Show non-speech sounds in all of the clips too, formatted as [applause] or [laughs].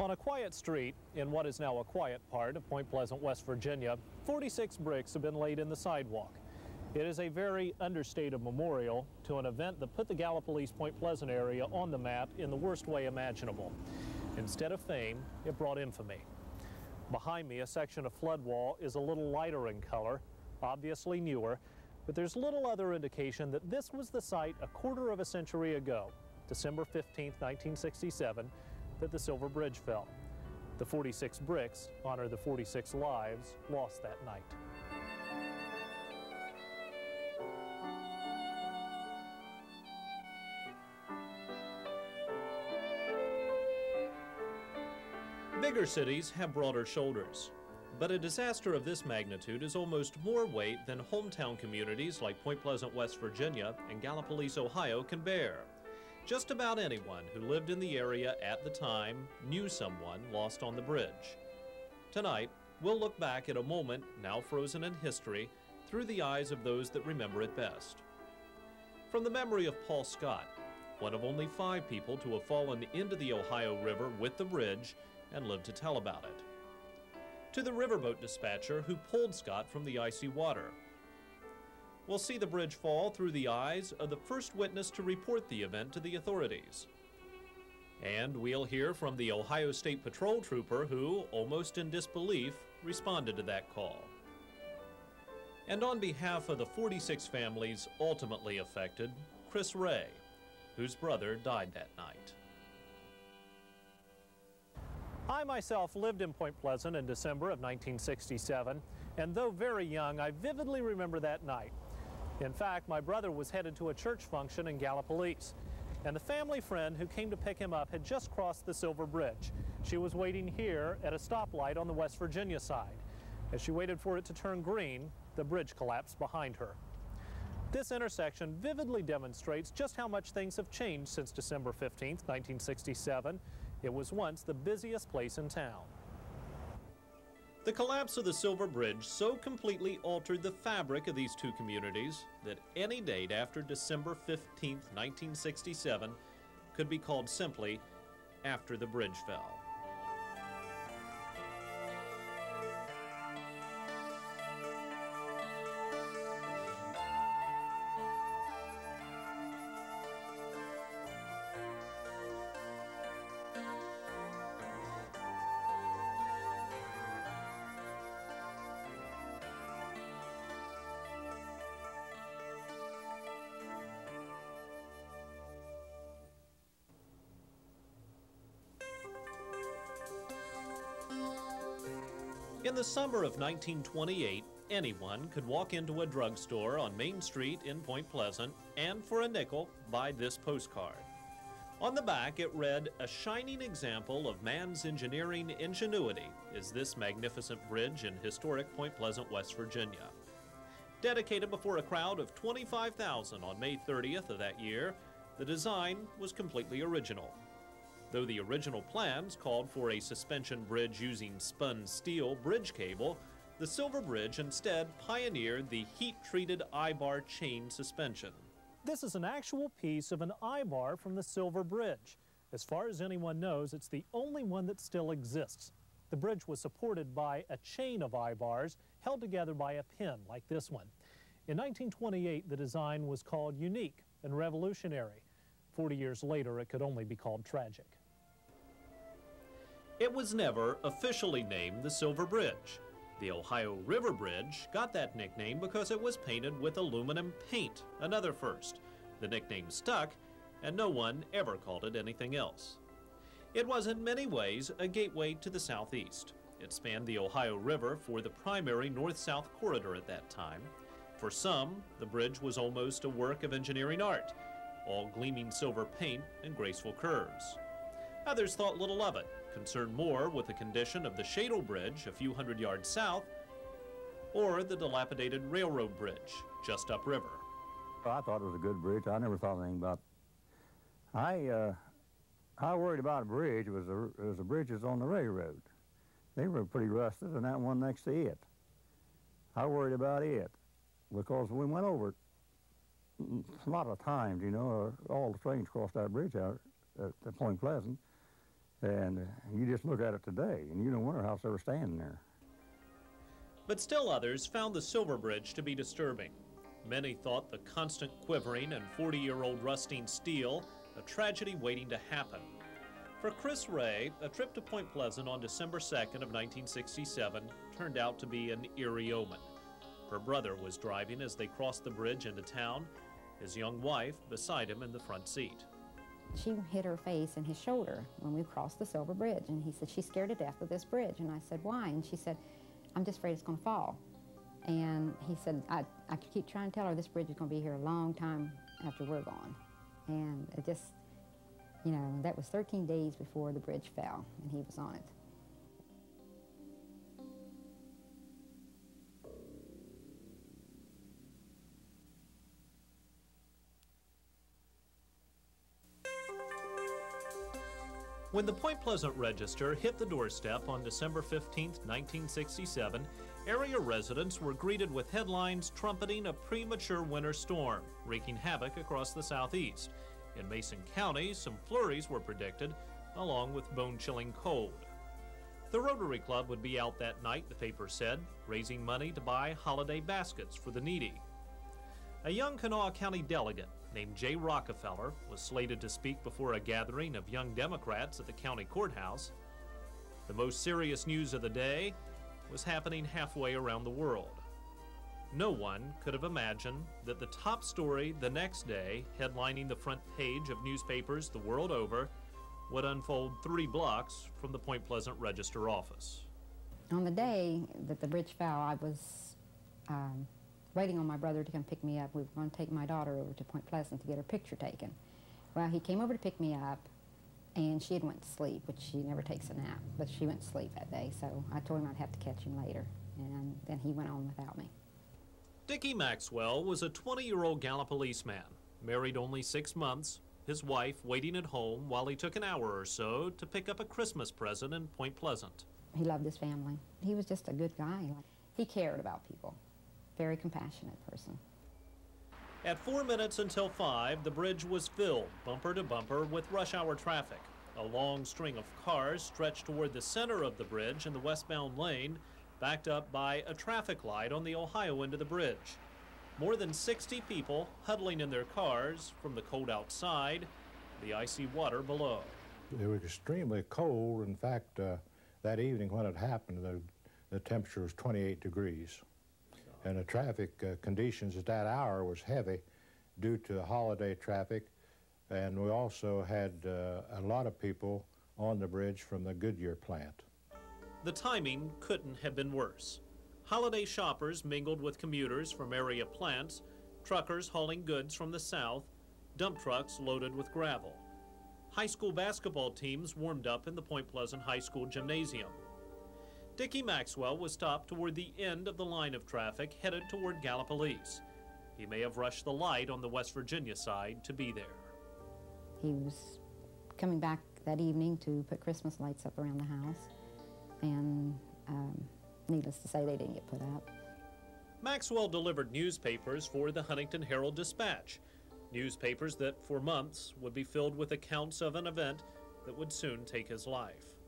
On a quiet street in what is now a quiet part of Point Pleasant, West Virginia, 46 bricks have been laid in the sidewalk. It is a very understated memorial to an event that put the Gallipolis Point Pleasant area on the map in the worst way imaginable. Instead of fame, it brought infamy. Behind me, a section of flood wall is a little lighter in color, obviously newer, but there's little other indication that this was the site a quarter of a century ago, December 15, 1967, that the Silver Bridge fell. The 46 bricks honor the 46 lives lost that night. Bigger cities have broader shoulders. But a disaster of this magnitude is almost more weight than hometown communities like Point Pleasant, West Virginia and Gallipolis, Ohio can bear. Just about anyone who lived in the area at the time knew someone lost on the bridge. Tonight, we'll look back at a moment now frozen in history through the eyes of those that remember it best. From the memory of Paul Scott, one of only five people to have fallen into the Ohio River with the bridge and lived to tell about it to the riverboat dispatcher who pulled Scott from the icy water. We'll see the bridge fall through the eyes of the first witness to report the event to the authorities. And we'll hear from the Ohio State Patrol trooper who, almost in disbelief, responded to that call. And on behalf of the 46 families ultimately affected, Chris Ray, whose brother died that night. I myself lived in Point Pleasant in December of 1967, and though very young, I vividly remember that night. In fact, my brother was headed to a church function in Gallipolis, and the family friend who came to pick him up had just crossed the Silver Bridge. She was waiting here at a stoplight on the West Virginia side. As she waited for it to turn green, the bridge collapsed behind her. This intersection vividly demonstrates just how much things have changed since December 15, 1967, it was once the busiest place in town. The collapse of the Silver Bridge so completely altered the fabric of these two communities that any date after December 15, 1967 could be called simply after the bridge fell. In the summer of 1928, anyone could walk into a drugstore on Main Street in Point Pleasant and for a nickel buy this postcard. On the back it read, a shining example of man's engineering ingenuity is this magnificent bridge in historic Point Pleasant, West Virginia. Dedicated before a crowd of 25,000 on May 30th of that year, the design was completely original. Though the original plans called for a suspension bridge using spun steel bridge cable, the Silver Bridge instead pioneered the heat-treated eyebar chain suspension. This is an actual piece of an eyebar from the Silver Bridge. As far as anyone knows, it's the only one that still exists. The bridge was supported by a chain of eyebars held together by a pin like this one. In 1928, the design was called unique and revolutionary. 40 years later, it could only be called tragic. It was never officially named the Silver Bridge. The Ohio River Bridge got that nickname because it was painted with aluminum paint, another first. The nickname stuck, and no one ever called it anything else. It was in many ways a gateway to the southeast. It spanned the Ohio River for the primary north-south corridor at that time. For some, the bridge was almost a work of engineering art, all gleaming silver paint and graceful curves. Others thought little of it, concerned more with the condition of the Shadle Bridge a few hundred yards south or the dilapidated railroad bridge just upriver. I thought it was a good bridge. I never thought anything about it. I, uh, I worried about a bridge it was the, was the bridges on the railroad. They were pretty rusted, and that one next to it. I worried about it because we went over it a lot of times, you know, uh, all the trains crossed that bridge out at Point Pleasant. And you just look at it today, and you don't wonder how it's ever standing there. But still others found the Silver Bridge to be disturbing. Many thought the constant quivering and 40 year old rusting steel a tragedy waiting to happen. For Chris Ray, a trip to Point Pleasant on December 2nd of 1967 turned out to be an eerie omen. Her brother was driving as they crossed the bridge into town, his young wife beside him in the front seat. She hit her face and his shoulder when we crossed the Silver Bridge, and he said, she's scared to death of this bridge. And I said, why? And she said, I'm just afraid it's going to fall. And he said, I, I keep trying to tell her this bridge is going to be here a long time after we're gone. And it just, you know, that was 13 days before the bridge fell, and he was on it. When the Point Pleasant Register hit the doorstep on December 15, 1967, area residents were greeted with headlines trumpeting a premature winter storm, wreaking havoc across the southeast. In Mason County, some flurries were predicted, along with bone chilling cold. The Rotary Club would be out that night, the paper said, raising money to buy holiday baskets for the needy. A young Kanawha County delegate named Jay Rockefeller was slated to speak before a gathering of young Democrats at the county courthouse. The most serious news of the day was happening halfway around the world. No one could have imagined that the top story the next day, headlining the front page of newspapers the world over, would unfold three blocks from the Point Pleasant Register office. On the day that the bridge fell, I was um, waiting on my brother to come pick me up. We were going to take my daughter over to Point Pleasant to get her picture taken. Well, he came over to pick me up, and she had went to sleep, which she never takes a nap, but she went to sleep that day, so I told him I'd have to catch him later, and then he went on without me. Dickie Maxwell was a 20-year-old Gallup policeman, married only six months, his wife waiting at home while he took an hour or so to pick up a Christmas present in Point Pleasant. He loved his family. He was just a good guy. He cared about people very compassionate person. At four minutes until five, the bridge was filled, bumper to bumper, with rush hour traffic. A long string of cars stretched toward the center of the bridge in the westbound lane, backed up by a traffic light on the Ohio end of the bridge. More than 60 people huddling in their cars from the cold outside, the icy water below. It was extremely cold. In fact, uh, that evening when it happened, the, the temperature was 28 degrees and the traffic uh, conditions at that hour was heavy due to holiday traffic, and we also had uh, a lot of people on the bridge from the Goodyear plant. The timing couldn't have been worse. Holiday shoppers mingled with commuters from area plants, truckers hauling goods from the south, dump trucks loaded with gravel. High school basketball teams warmed up in the Point Pleasant High School gymnasium. Dickie Maxwell was stopped toward the end of the line of traffic headed toward Gallipolis. He may have rushed the light on the West Virginia side to be there. He was coming back that evening to put Christmas lights up around the house, and um, needless to say, they didn't get put up. Maxwell delivered newspapers for the Huntington Herald Dispatch, newspapers that for months would be filled with accounts of an event that would soon take his life.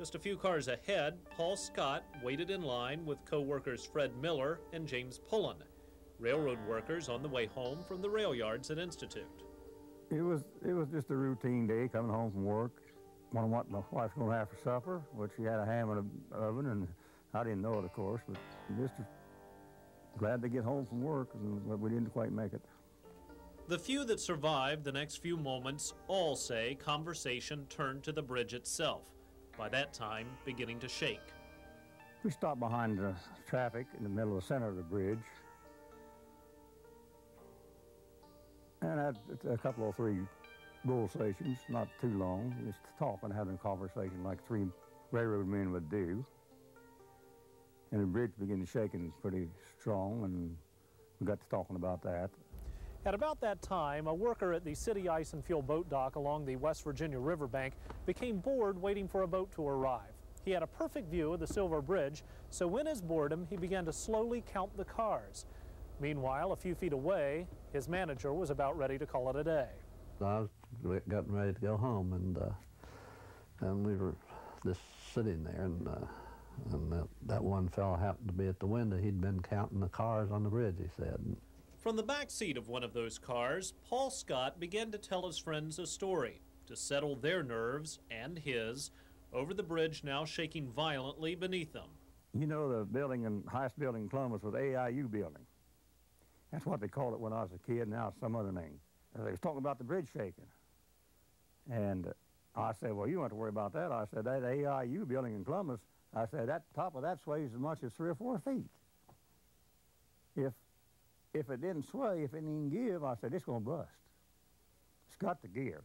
Just a few cars ahead, Paul Scott waited in line with co-workers Fred Miller and James Pullen, railroad workers on the way home from the rail yards at Institute. It was it was just a routine day coming home from work. Wondering what my wife's going to have for supper, which she had a ham in an oven, and I didn't know it, of course, but just glad to get home from work, and we didn't quite make it. The few that survived the next few moments all say conversation turned to the bridge itself by that time beginning to shake. We stopped behind the traffic in the middle of the center of the bridge. And had a couple or three bull stations, not too long, just talking, having a conversation like three railroad men would do. And the bridge began to shaking pretty strong, and we got to talking about that. At about that time, a worker at the City Ice and Fuel boat dock along the West Virginia riverbank became bored waiting for a boat to arrive. He had a perfect view of the Silver Bridge, so in his boredom, he began to slowly count the cars. Meanwhile, a few feet away, his manager was about ready to call it a day. I was getting ready to go home, and uh, and we were just sitting there, and, uh, and that, that one fellow happened to be at the window. He'd been counting the cars on the bridge, he said. From the back seat of one of those cars, Paul Scott began to tell his friends a story to settle their nerves and his over the bridge now shaking violently beneath them. You know the building and highest building in Columbus was AIU building. That's what they called it when I was a kid. Now it's some other name. Uh, they was talking about the bridge shaking, and I said, "Well, you don't have to worry about that." I said, "That AIU building in Columbus." I said, "That top of that sways as much as three or four feet. If if it didn't sway, if it didn't give, I said, it's going to bust. It's got to give."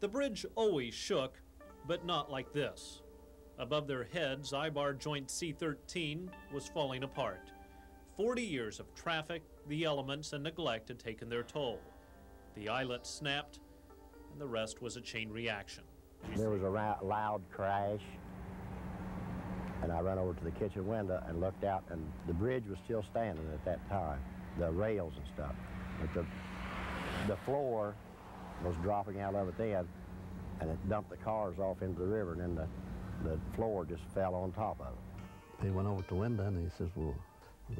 The bridge always shook, but not like this. Above their heads, eyebar joint C-13 was falling apart. Forty years of traffic, the elements, and neglect had taken their toll. The eyelet snapped, and the rest was a chain reaction. There was a loud crash, and I ran over to the kitchen window and looked out, and the bridge was still standing at that time, the rails and stuff. But the, the floor was dropping out of it then, and it dumped the cars off into the river, and then the, the floor just fell on top of it. He went over to the window and he says, well,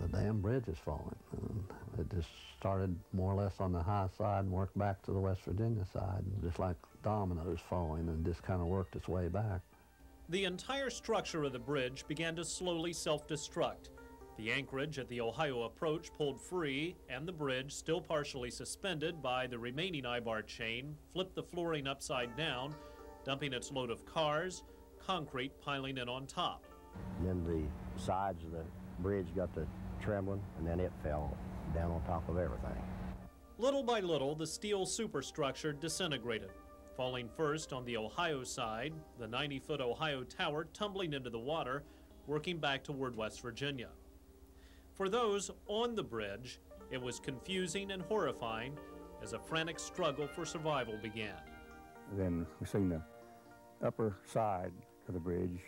the damn bridge is falling. And it just started more or less on the high side and worked back to the West Virginia side, just like dominoes falling, and just kind of worked its way back. The entire structure of the bridge began to slowly self-destruct. The anchorage at the Ohio approach pulled free, and the bridge, still partially suspended by the remaining eyebar chain, flipped the flooring upside down, dumping its load of cars, concrete piling in on top. then the sides of the bridge got to trembling, and then it fell down on top of everything. Little by little, the steel superstructure disintegrated, falling first on the Ohio side, the 90-foot Ohio Tower tumbling into the water, working back toward West Virginia. For those on the bridge, it was confusing and horrifying as a frantic struggle for survival began. Then we seen the upper side of the bridge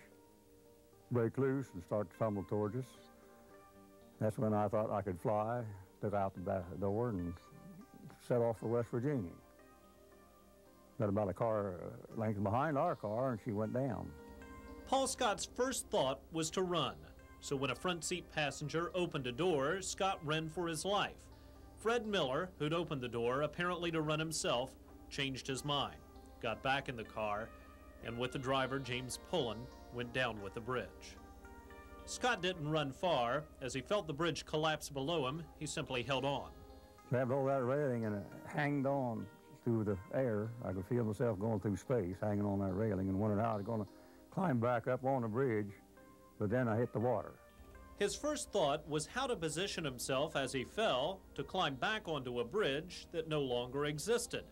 break loose and start to tumble towards us. That's when I thought I could fly, took out the back door and set off for West Virginia. Got about a car uh, length behind our car and she went down. Paul Scott's first thought was to run. So when a front seat passenger opened a door, Scott ran for his life. Fred Miller, who'd opened the door, apparently to run himself, changed his mind, got back in the car, and with the driver, James Pullen, went down with the bridge. Scott didn't run far. As he felt the bridge collapse below him, he simply held on. Grabbed of that railing and hanged on through the air. I could feel myself going through space, hanging on that railing, and wondered how I was going to climb back up on the bridge, but then I hit the water. His first thought was how to position himself as he fell to climb back onto a bridge that no longer existed.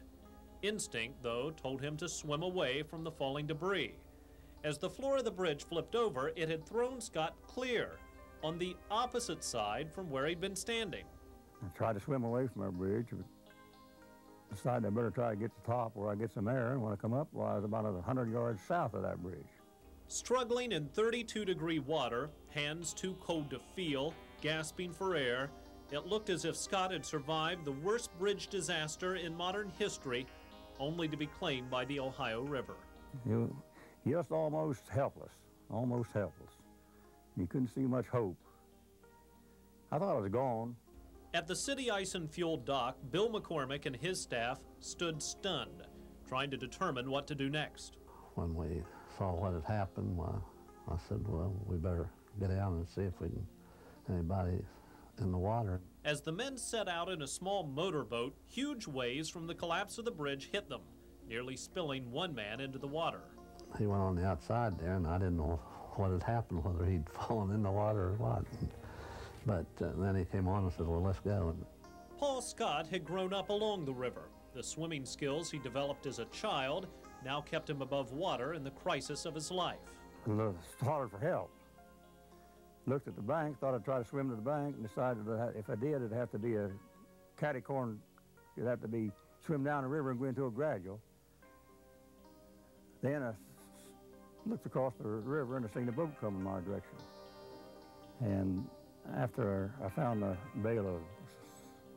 Instinct, though, told him to swim away from the falling debris. As the floor of the bridge flipped over, it had thrown Scott clear on the opposite side from where he'd been standing. I tried to swim away from our bridge, but decided I better try to get to the top where I get some air. And when I come up, well, I was about 100 yards south of that bridge. Struggling in 32 degree water, hands too cold to feel, gasping for air, it looked as if Scott had survived the worst bridge disaster in modern history, only to be claimed by the Ohio River. You, just almost helpless, almost helpless. You couldn't see much hope. I thought I was gone. At the City Ice and Fuel dock, Bill McCormick and his staff stood stunned, trying to determine what to do next. When we saw what had happened, I, I said, well, we better get out and see if we can, anybody in the water. As the men set out in a small motorboat, huge waves from the collapse of the bridge hit them, nearly spilling one man into the water he went on the outside there, and I didn't know what had happened, whether he'd [laughs] fallen in the water or what. But uh, then he came on and said, well, let's go. Paul Scott had grown up along the river. The swimming skills he developed as a child now kept him above water in the crisis of his life. I for help. Looked at the bank, thought I'd try to swim to the bank, and decided that if I did, it'd have to be a catty corn. It'd have to be swim down the river and go into a gradual. Then I looked across the river and I seen a boat coming my direction. And after I found a bale of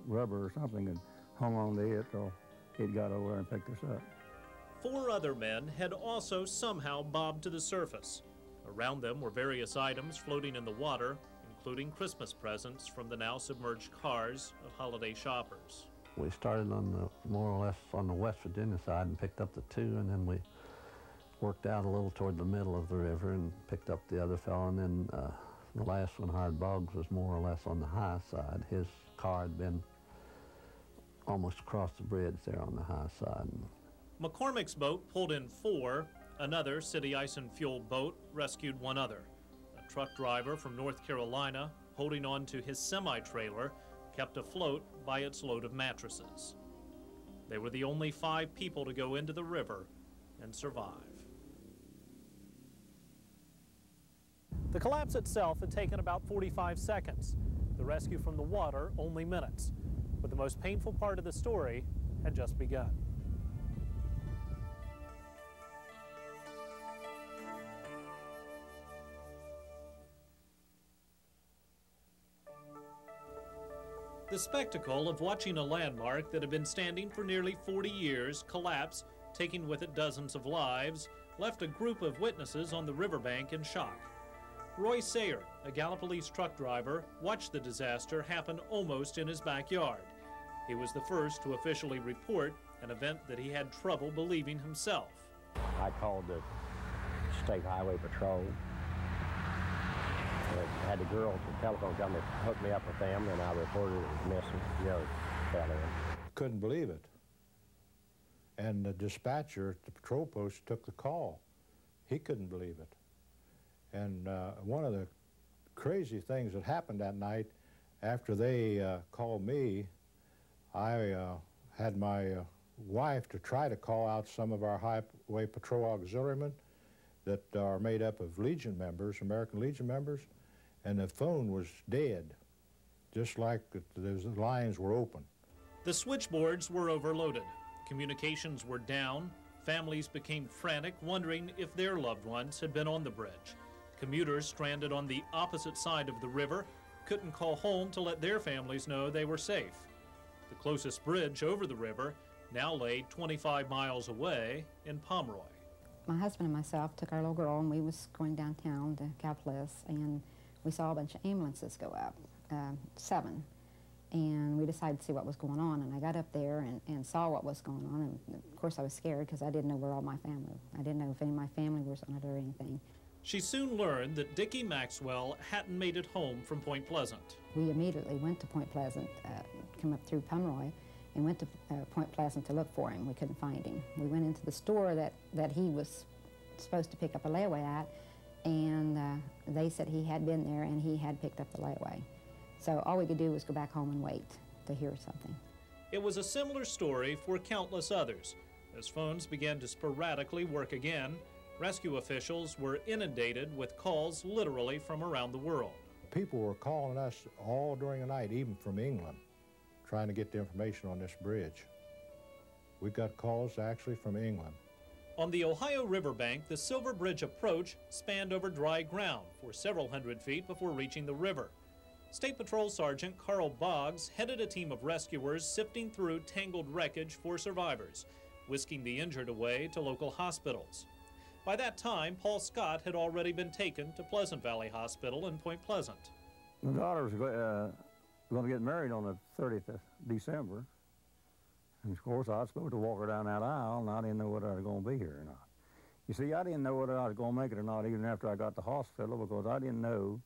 rubber or something and hung on to it till it got over and picked us up. Four other men had also somehow bobbed to the surface. Around them were various items floating in the water, including Christmas presents from the now submerged cars of holiday shoppers. We started on the more or less on the West Virginia side and picked up the two, and then we worked out a little toward the middle of the river and picked up the other fellow, and then uh, the last one, Howard Boggs, was more or less on the high side. His car had been almost across the bridge there on the high side. McCormick's boat pulled in four. Another City Ice and Fuel boat rescued one other. A truck driver from North Carolina, holding on to his semi trailer, kept afloat by its load of mattresses. They were the only five people to go into the river and survive. The collapse itself had taken about 45 seconds. The rescue from the water only minutes. But the most painful part of the story had just begun. The spectacle of watching a landmark that had been standing for nearly 40 years collapse, taking with it dozens of lives, left a group of witnesses on the riverbank in shock. Roy Sayer, a Gallipolis truck driver, watched the disaster happen almost in his backyard. He was the first to officially report an event that he had trouble believing himself. I called the State Highway Patrol. Had the girls the telephone company hook me up with them, and I reported it was missing. Fell in. Couldn't believe it. And the dispatcher at the patrol post took the call. He couldn't believe it. And uh, one of the crazy things that happened that night, after they uh, called me, I uh, had my uh, wife to try to call out some of our highway patrol auxiliarymen that are made up of Legion members, American Legion members, and the phone was dead, just like those lines were open. The switchboards were overloaded. Communications were down. Families became frantic, wondering if their loved ones had been on the bridge. Commuters stranded on the opposite side of the river couldn't call home to let their families know they were safe. The closest bridge over the river now lay 25 miles away in Pomeroy. My husband and myself took our little girl and we was going downtown to Gallipolis and we saw a bunch of ambulances go up, uh, seven. And we decided to see what was going on. And I got up there and, and saw what was going on. And of course I was scared because I didn't know where all my family, I didn't know if any of my family was on it or anything. She soon learned that Dickie Maxwell hadn't made it home from Point Pleasant. We immediately went to Point Pleasant, uh, come up through Pomeroy, and went to uh, Point Pleasant to look for him. We couldn't find him. We went into the store that, that he was supposed to pick up a layaway at, and uh, they said he had been there and he had picked up the layaway. So all we could do was go back home and wait to hear something. It was a similar story for countless others. As phones began to sporadically work again, rescue officials were inundated with calls literally from around the world. People were calling us all during the night, even from England, trying to get the information on this bridge. We got calls actually from England. On the Ohio riverbank, the Silver Bridge approach spanned over dry ground for several hundred feet before reaching the river. State Patrol Sergeant Carl Boggs headed a team of rescuers sifting through tangled wreckage for survivors, whisking the injured away to local hospitals. By that time, Paul Scott had already been taken to Pleasant Valley Hospital in Point Pleasant. My daughter was uh, going to get married on the 30th of December. And of course, I was supposed to walk her down that aisle, and I didn't know whether I was going to be here or not. You see, I didn't know whether I was going to make it or not even after I got to the hospital because I didn't know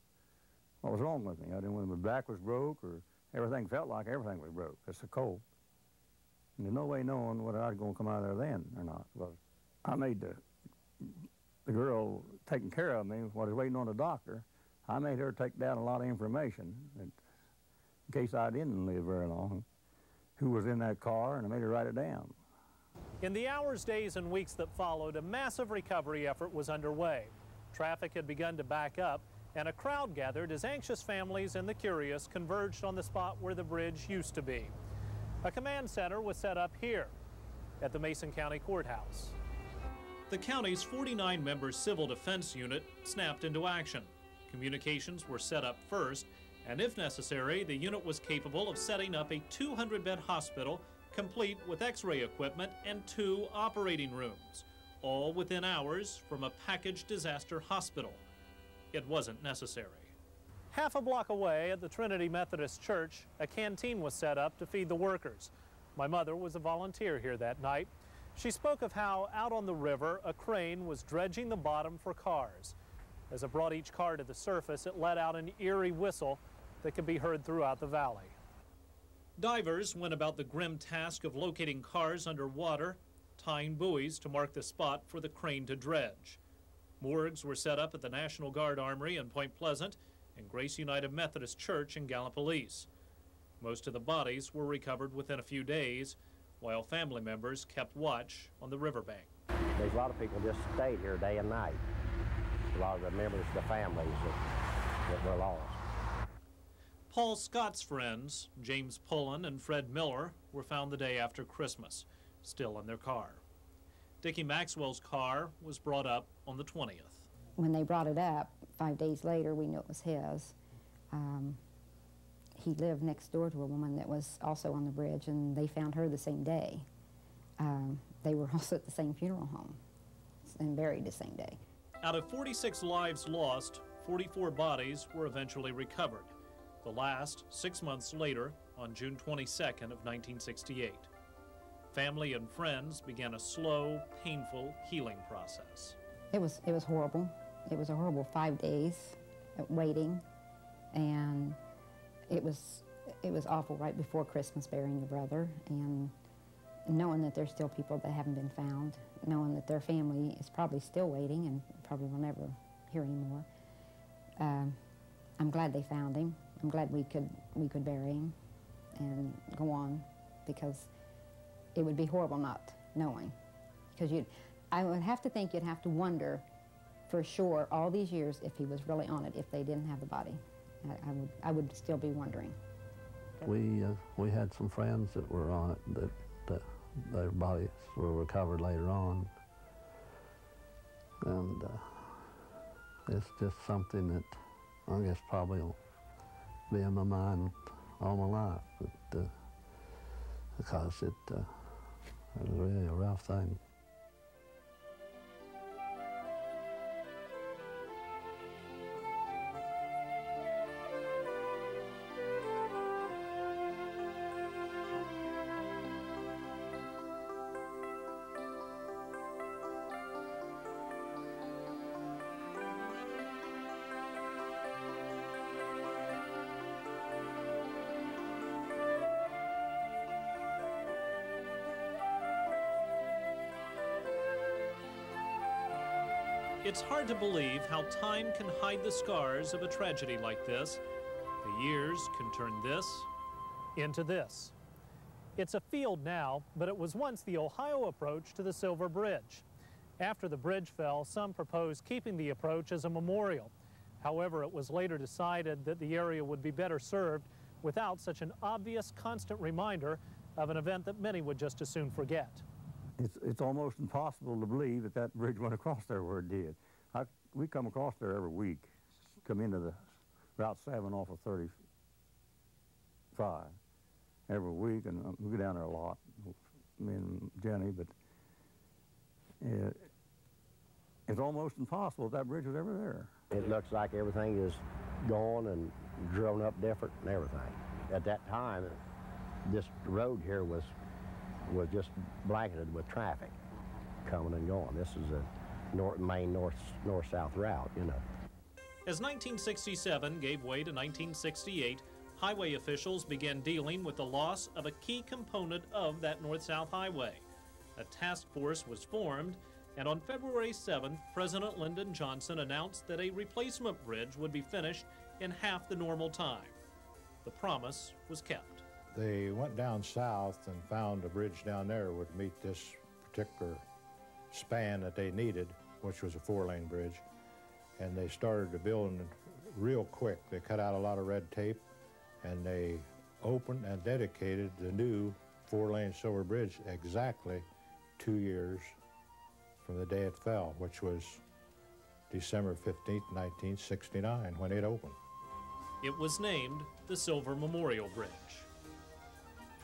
what was wrong with me. I didn't know whether my back was broke or everything felt like everything was broke. It's a cold. And there's no way knowing whether I was going to come out of there then or not. Because I made the the girl taking care of me while I was waiting on the doctor, I made her take down a lot of information in case I didn't live very long, who was in that car, and I made her write it down. In the hours, days, and weeks that followed, a massive recovery effort was underway. Traffic had begun to back up, and a crowd gathered as anxious families and the curious converged on the spot where the bridge used to be. A command center was set up here at the Mason County Courthouse the county's 49 member civil defense unit snapped into action. Communications were set up first, and if necessary, the unit was capable of setting up a 200 bed hospital complete with x-ray equipment and two operating rooms, all within hours from a packaged disaster hospital. It wasn't necessary. Half a block away at the Trinity Methodist Church, a canteen was set up to feed the workers. My mother was a volunteer here that night. She spoke of how out on the river, a crane was dredging the bottom for cars. As it brought each car to the surface, it let out an eerie whistle that could be heard throughout the valley. Divers went about the grim task of locating cars underwater, tying buoys to mark the spot for the crane to dredge. Morgues were set up at the National Guard Armory in Point Pleasant and Grace United Methodist Church in Gallipolis. Most of the bodies were recovered within a few days, while family members kept watch on the riverbank. There's a lot of people just stayed here day and night. A lot of the members of the families that, that were lost. Paul Scott's friends, James Pullen and Fred Miller, were found the day after Christmas, still in their car. Dickie Maxwell's car was brought up on the 20th. When they brought it up, five days later, we knew it was his. Um, he lived next door to a woman that was also on the bridge, and they found her the same day. Um, they were [laughs] also at the same funeral home and buried the same day. Out of 46 lives lost, 44 bodies were eventually recovered the last six months later on June 22nd of 1968. Family and friends began a slow, painful healing process. It was, it was horrible. It was a horrible five days waiting, and it was, it was awful right before Christmas burying your brother, and knowing that there's still people that haven't been found, knowing that their family is probably still waiting and probably will never hear anymore. Um, I'm glad they found him. I'm glad we could we could bury him and go on because it would be horrible not knowing. Because you I would have to think you'd have to wonder for sure all these years if he was really on it if they didn't have the body. I, I would I would still be wondering. We uh, we had some friends that were on it that, that their bodies were recovered later on. And uh, it's just something that I guess probably will be in my mind all my life, but, uh, because it, uh, it was really a rough thing. It's hard to believe how time can hide the scars of a tragedy like this. The years can turn this into this. It's a field now, but it was once the Ohio approach to the Silver Bridge. After the bridge fell, some proposed keeping the approach as a memorial. However, it was later decided that the area would be better served without such an obvious constant reminder of an event that many would just as soon forget. It's, it's almost impossible to believe that that bridge went across there where it did. I, we come across there every week, come into the Route 7 off of 35 every week, and uh, we go down there a lot, me and Jenny, but it, it's almost impossible that that bridge was ever there. It looks like everything is gone and grown up different and everything. At that time, this road here was was just blanketed with traffic coming and going. This is a north, main north, north-south route, you know. As 1967 gave way to 1968, highway officials began dealing with the loss of a key component of that north-south highway. A task force was formed, and on February 7th, President Lyndon Johnson announced that a replacement bridge would be finished in half the normal time. The promise was kept. They went down south and found a bridge down there would meet this particular span that they needed, which was a four-lane bridge. And they started to build it real quick. They cut out a lot of red tape and they opened and dedicated the new four-lane silver bridge exactly two years from the day it fell, which was December 15, 1969, when it opened. It was named the Silver Memorial Bridge.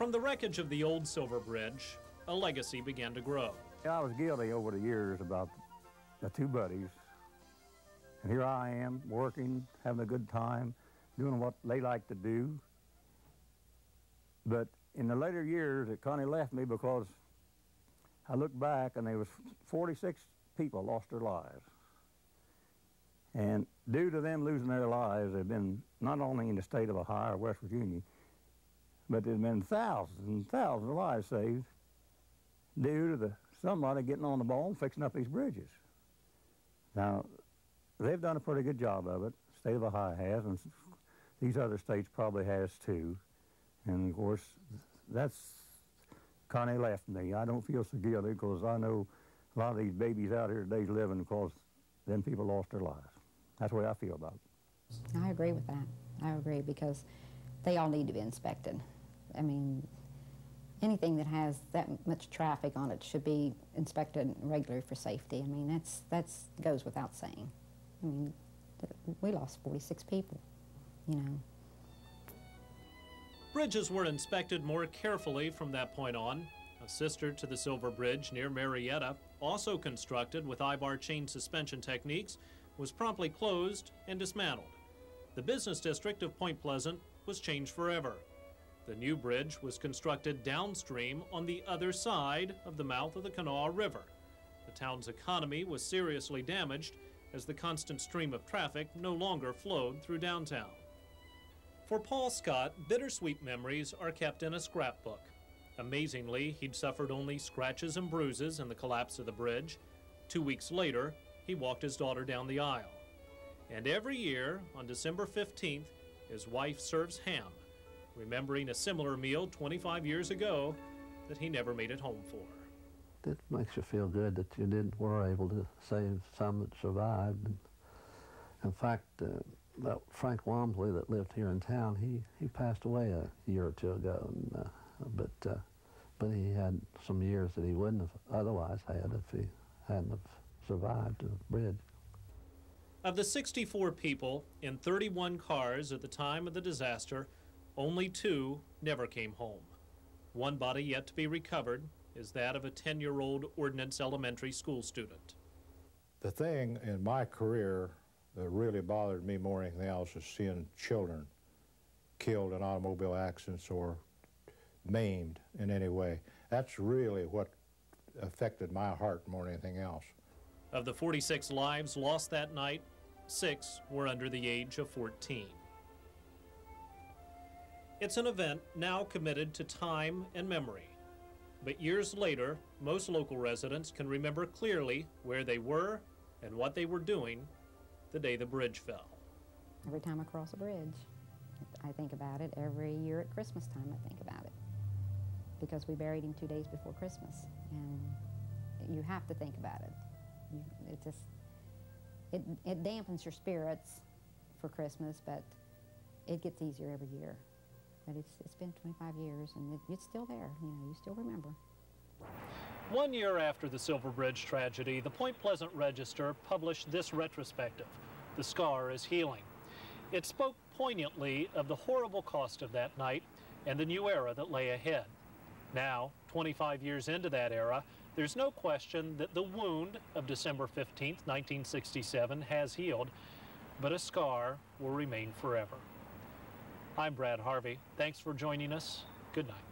From the wreckage of the old Silver Bridge, a legacy began to grow. I was guilty over the years about the two buddies. And here I am, working, having a good time, doing what they like to do. But in the later years, it kind of left me because I look back and there was 46 people lost their lives. And due to them losing their lives, they've been not only in the state of Ohio or West Virginia, but there's been thousands and thousands of lives saved due to the somebody getting on the ball and fixing up these bridges. Now, they've done a pretty good job of it. State of Ohio has, and these other states probably has too. And of course, that's of left me. I don't feel so guilty because I know a lot of these babies out here today's living because then people lost their lives. That's the way I feel about it. I agree with that. I agree because they all need to be inspected. I mean, anything that has that much traffic on it should be inspected regularly for safety. I mean, that's that's goes without saying. I mean, we lost 46 people, you know. Bridges were inspected more carefully from that point on. A sister to the Silver Bridge near Marietta, also constructed with eyebar chain suspension techniques, was promptly closed and dismantled. The business district of Point Pleasant was changed forever. The new bridge was constructed downstream on the other side of the mouth of the Kanawha River. The town's economy was seriously damaged as the constant stream of traffic no longer flowed through downtown. For Paul Scott, bittersweet memories are kept in a scrapbook. Amazingly, he'd suffered only scratches and bruises in the collapse of the bridge. Two weeks later, he walked his daughter down the aisle. And every year, on December 15th, his wife serves ham, remembering a similar meal 25 years ago that he never made it home for. It makes you feel good that you did were able to save some that survived. And in fact, uh, Frank Wamsley that lived here in town, he, he passed away a year or two ago. And, uh, but uh, but he had some years that he wouldn't have otherwise had if he hadn't have survived the bridge. Of the 64 people in 31 cars at the time of the disaster, only two never came home. One body yet to be recovered is that of a 10-year-old Ordnance Elementary school student. The thing in my career that really bothered me more than anything else is seeing children killed in automobile accidents or maimed in any way. That's really what affected my heart more than anything else. Of the 46 lives lost that night, six were under the age of 14. It's an event now committed to time and memory. But years later, most local residents can remember clearly where they were and what they were doing the day the bridge fell. Every time I cross a bridge, I think about it. Every year at Christmas time, I think about it because we buried him two days before Christmas. And you have to think about it. It just, it, it dampens your spirits for Christmas, but it gets easier every year. But it's, it's been 25 years and it, it's still there, you know, you still remember. One year after the Silver Bridge tragedy, the Point Pleasant Register published this retrospective, The Scar is Healing. It spoke poignantly of the horrible cost of that night and the new era that lay ahead. Now, 25 years into that era, there's no question that the wound of December 15, 1967 has healed, but a scar will remain forever. I'm Brad Harvey. Thanks for joining us. Good night.